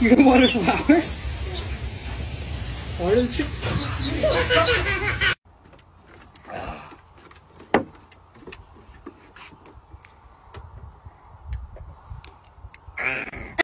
You gonna water flowers? Why did you?